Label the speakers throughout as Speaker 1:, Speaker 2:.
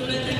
Speaker 1: それで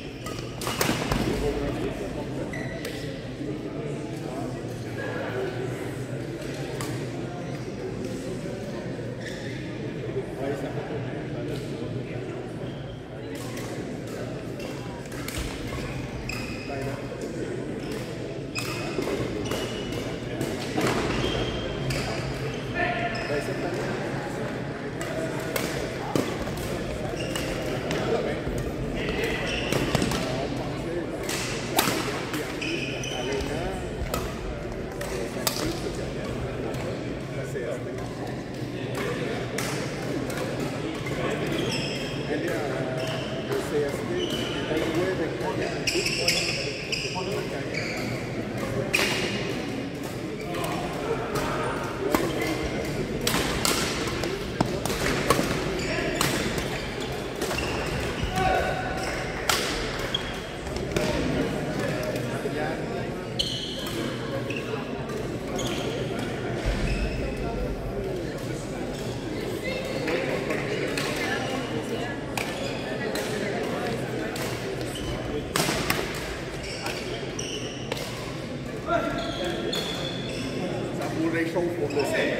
Speaker 1: Gracias.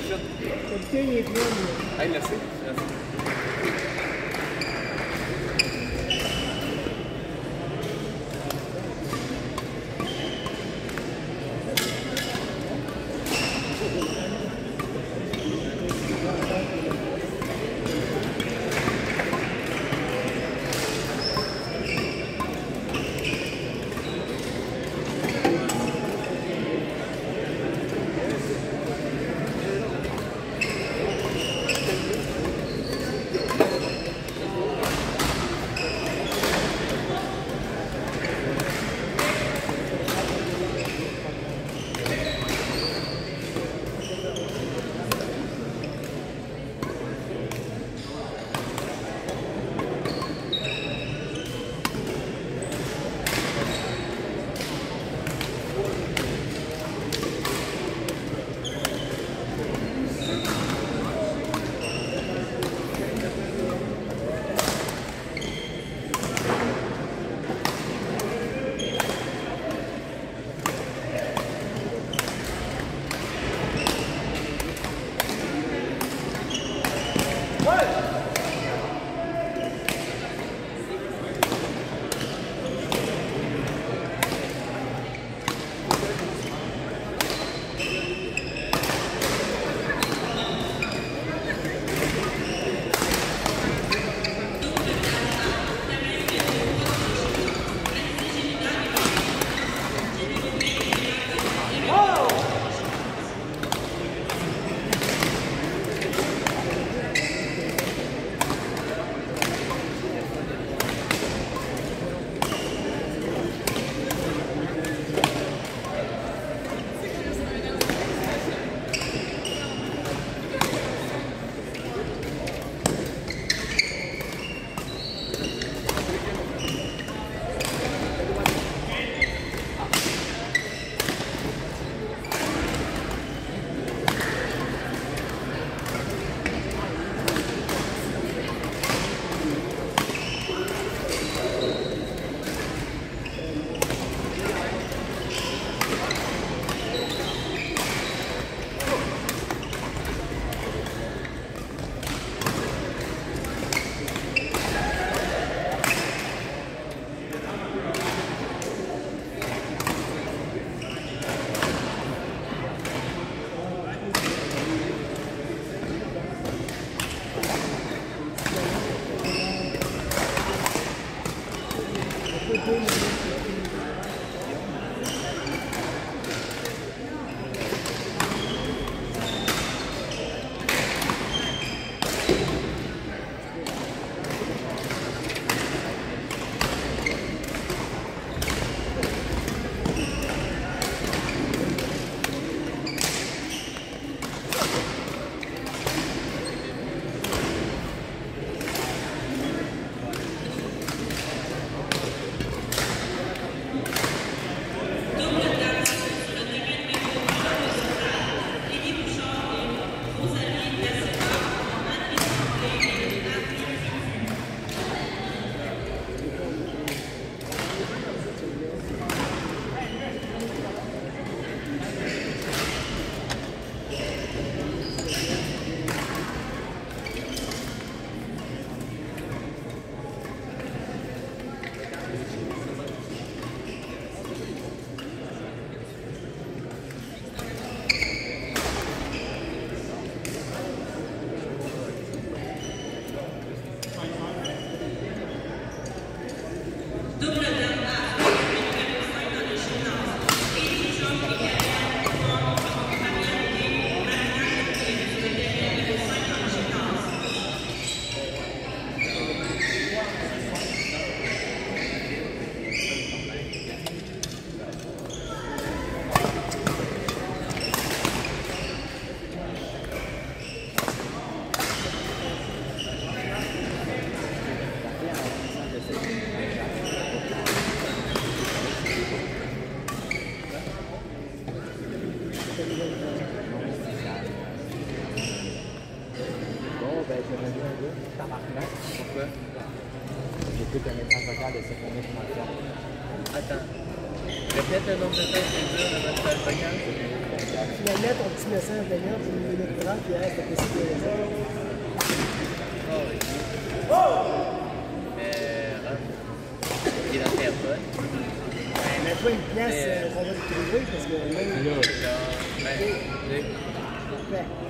Speaker 1: canción. El Kenny, claro. Ahí la sé, la sé.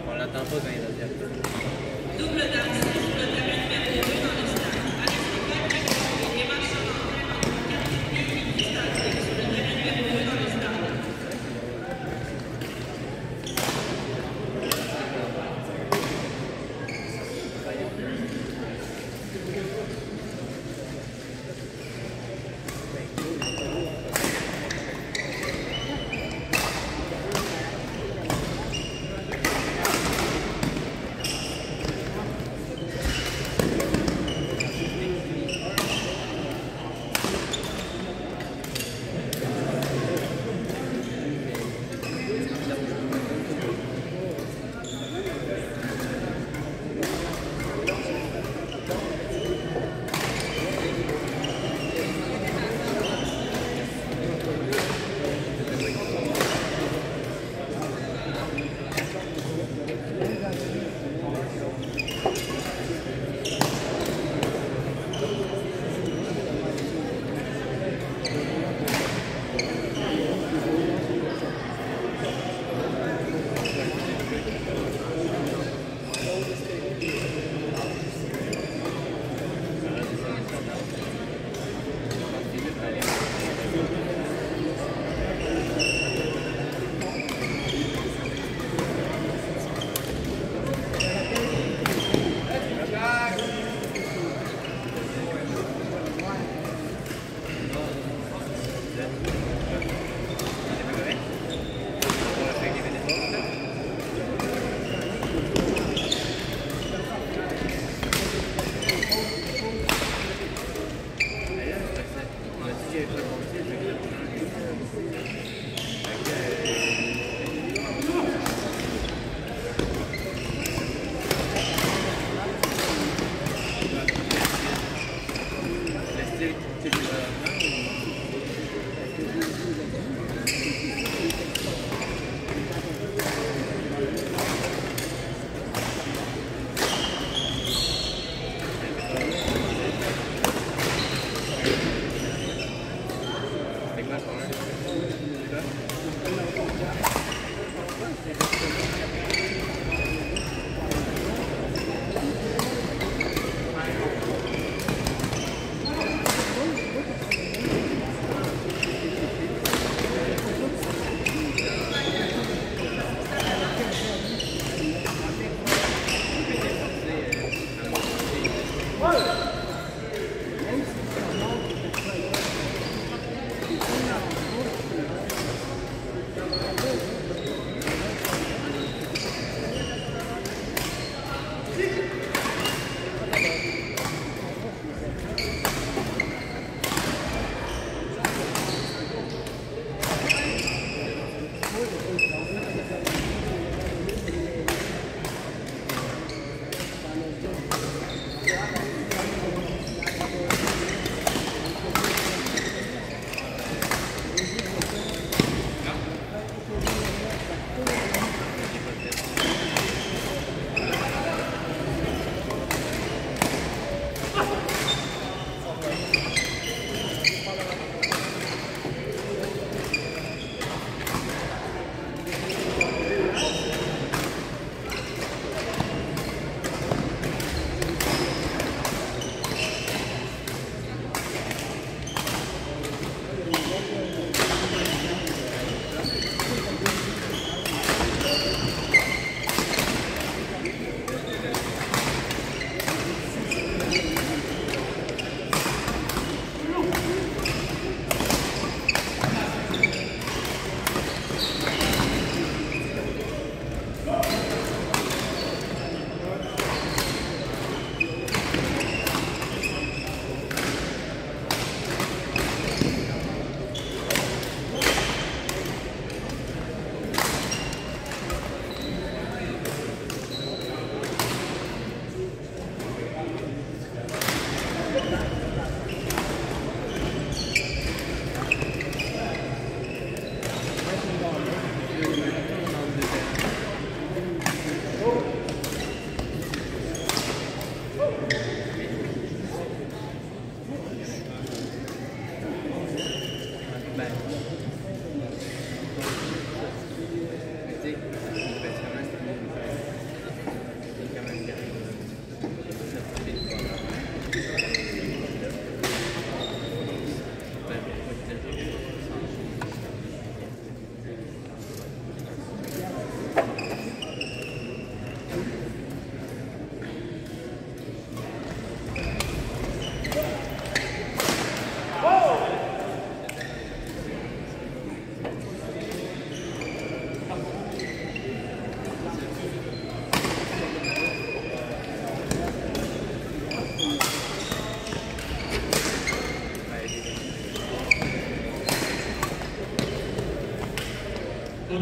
Speaker 1: On l'attend pas dans les Double double dans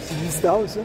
Speaker 1: C'est une ça.